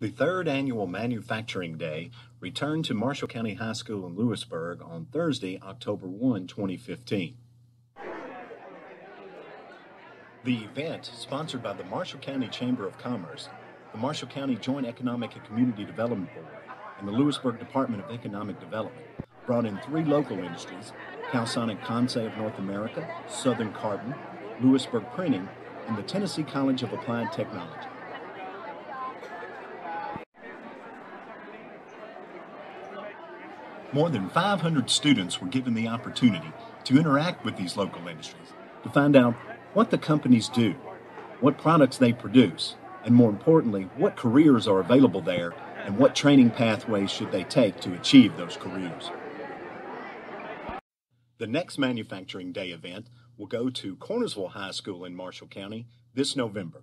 The third annual Manufacturing Day returned to Marshall County High School in Lewisburg on Thursday, October 1, 2015. The event, sponsored by the Marshall County Chamber of Commerce, the Marshall County Joint Economic and Community Development Board, and the Lewisburg Department of Economic Development, brought in three local industries Calsonic Kansei of North America, Southern Carton, Lewisburg Printing, and the Tennessee College of Applied Technology. More than 500 students were given the opportunity to interact with these local industries to find out what the companies do, what products they produce, and more importantly, what careers are available there and what training pathways should they take to achieve those careers. The next Manufacturing Day event will go to Cornersville High School in Marshall County this November.